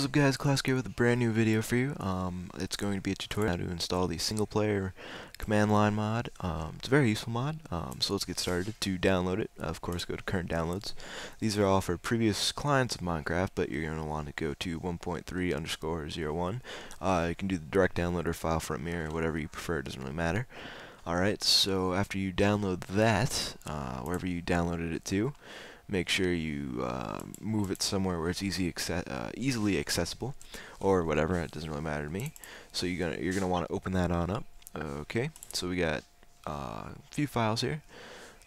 what's up guys, Classik here with a brand new video for you. Um, it's going to be a tutorial on how to install the single player command line mod. Um, it's a very useful mod, um, so let's get started. To download it, of course go to current downloads. These are all for previous clients of Minecraft, but you're going to want to go to 1.3 underscore 01. Uh, you can do the direct download or file from mirror, whatever you prefer, it doesn't really matter. Alright, so after you download that, uh, wherever you downloaded it to, make sure you uh, move it somewhere where it's easy uh, easily accessible or whatever it doesn't really matter to me. So you're gonna you're gonna want to open that on up. Okay so we got uh, a few files here.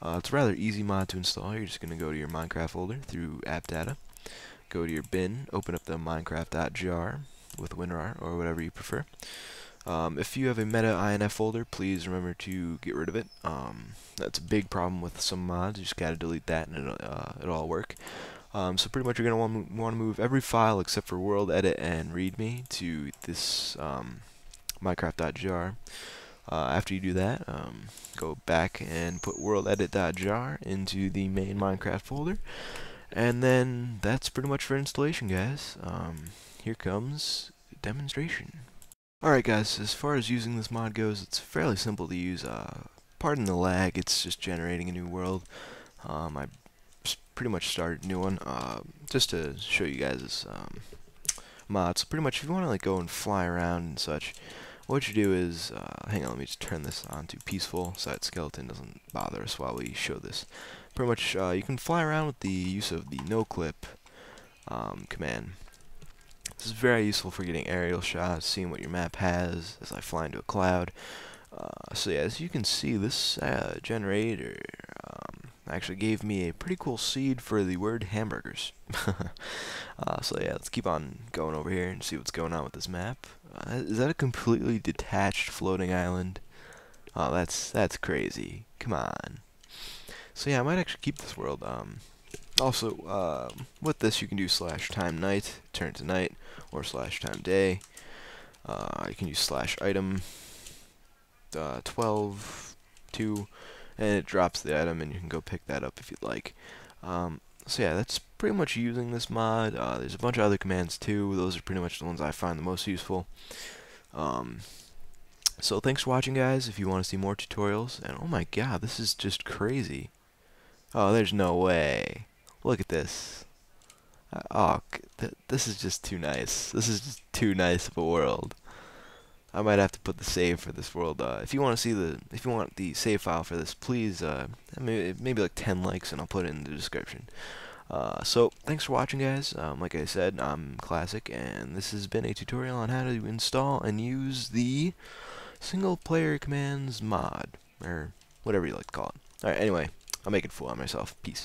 Uh, it's a rather easy mod to install. You're just gonna go to your Minecraft folder through app data. Go to your bin open up the minecraft.jar with WinRAR or whatever you prefer um, if you have a meta INF folder, please remember to get rid of it. Um, that's a big problem with some mods. You just gotta delete that and it'll, uh, it'll all work. Um, so pretty much you're gonna want to move every file except for WorldEdit and readme to this um, minecraft.jar. Uh, after you do that, um, go back and put WorldEdit.jar into the main Minecraft folder. And then that's pretty much for installation, guys. Um, here comes demonstration. Alright guys, as far as using this mod goes, it's fairly simple to use. Uh, pardon the lag, it's just generating a new world. Um, I pretty much started a new one, uh, just to show you guys this um, mod. So pretty much if you want to like go and fly around and such, what you do is, uh, hang on, let me just turn this on to peaceful so that skeleton doesn't bother us while we show this. Pretty much, uh, you can fly around with the use of the no clip um, command. This is very useful for getting aerial shots, seeing what your map has as I fly into a cloud. Uh, so yeah, as you can see, this uh, generator um, actually gave me a pretty cool seed for the word hamburgers. uh, so yeah, let's keep on going over here and see what's going on with this map. Uh, is that a completely detached floating island? Oh, that's that's crazy. Come on. So yeah, I might actually keep this world. Um, also, uh, with this you can do slash time night, turn it to night, or slash time day. Uh, you can use slash item uh, 12, 2, and it drops the item and you can go pick that up if you'd like. Um, so yeah, that's pretty much using this mod. Uh, there's a bunch of other commands too. Those are pretty much the ones I find the most useful. Um, so thanks for watching guys. If you want to see more tutorials, and oh my god, this is just crazy. Oh, there's no way. Look at this. Uh, oh, th this is just too nice. This is just too nice of a world. I might have to put the save for this world. Uh, if you want to see the, if you want the save file for this, please, uh, maybe, maybe like 10 likes, and I'll put it in the description. Uh, so, thanks for watching, guys. Um, like I said, I'm Classik, and this has been a tutorial on how to install and use the single player commands mod, or whatever you like to call it. Alright, anyway, I'm making it full on myself. Peace.